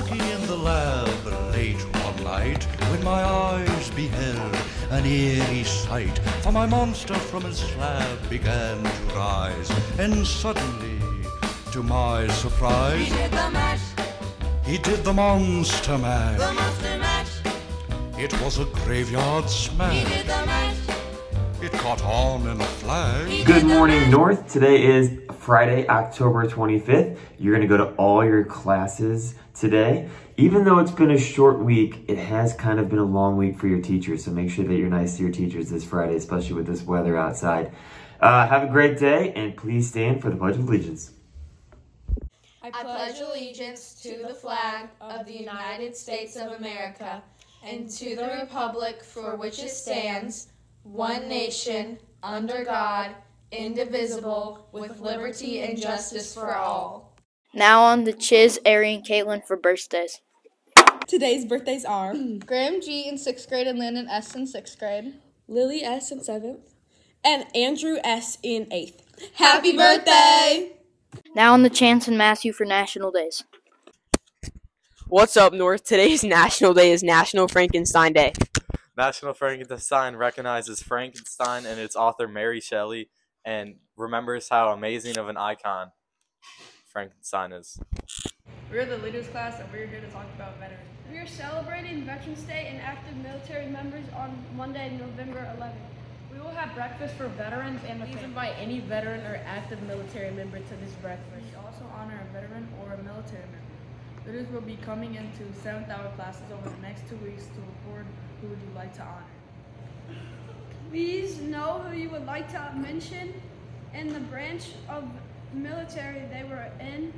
working in the lab late one night when my eyes beheld an eerie sight. For my monster from his slab began to rise, and suddenly, to my surprise, He did the mash, he did the monster the monster mash. It was a graveyard He smash. Did the mash. It caught on in a flash. He Good morning. North. Today is Friday, October 25th. You're going to go to all your classes today. Even though it's been a short week, it has kind of been a long week for your teachers. So make sure that you're nice to your teachers this Friday, especially with this weather outside. Uh, have a great day, and please stand for the Pledge of Allegiance. I pledge allegiance to the flag of the United States of America and to the republic for which it stands, one nation, under God, indivisible, with liberty and justice for all. Now on the Chiz, Ari, and Caitlin for birthdays. Today's birthdays are Graham G in sixth grade and Landon S in sixth grade. Lily S in seventh and Andrew S in eighth. Happy birthday! Now on the Chance and Matthew for national days. What's up, North? Today's National Day is National Frankenstein Day. National Frankenstein recognizes Frankenstein and its author Mary Shelley and remembers how amazing of an icon Frankenstein is. We're the leaders class and we're here to talk about veterans. We are celebrating Veterans Day and active military members on Monday, November 11th. We will have breakfast for veterans and please invite any veteran or active military member to this breakfast. We also honor a veteran or a military member. Leaders will be coming into 7th hour classes over the next two weeks to record who would you like to honor. Please know who you would like to mention and the branch of military they were in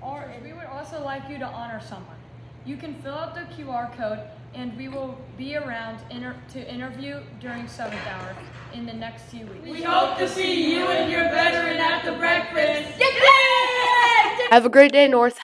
Or we would also like you to honor someone. You can fill out the QR code and we will be around inter- to interview during 7th hour in the next few weeks. We hope to see you and your veteran at the breakfast. Have a great day, North.